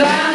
자!